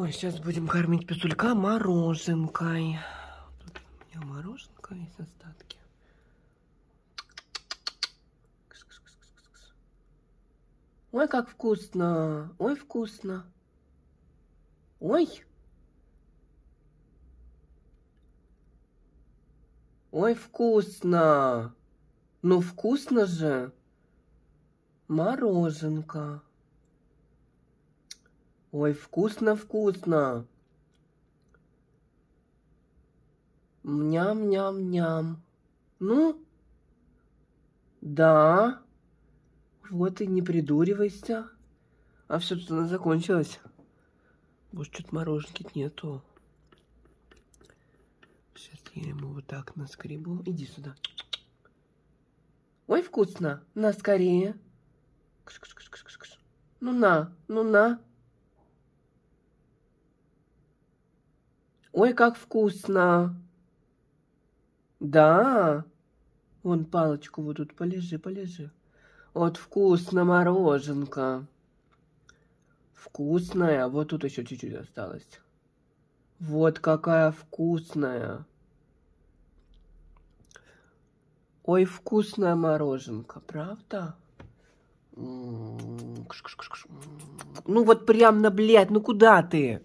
Ой, сейчас будем кормить писулька мороженкой. Тут у меня мороженка есть остатки. Ой, как вкусно! Ой, вкусно! Ой! Ой, вкусно! Ну, вкусно же! Мороженка. Ой, вкусно-вкусно. Ням-ням-ням. Ну? Да. Вот и не придуривайся. А все тут она закончилась. Может, что-то мороженки нету. Сейчас я ему вот так наскребу. Иди сюда. Ой, вкусно. На, скорее. -кш -кш -кш. Ну на, ну на. Ой, как вкусно. Да. Вон палочку вот тут полежи, полежи. Вот вкусно мороженка. Вкусная. Вот тут еще чуть-чуть осталось. Вот какая вкусная. Ой, вкусная мороженка, правда? Ну вот прям на, блядь, ну куда ты?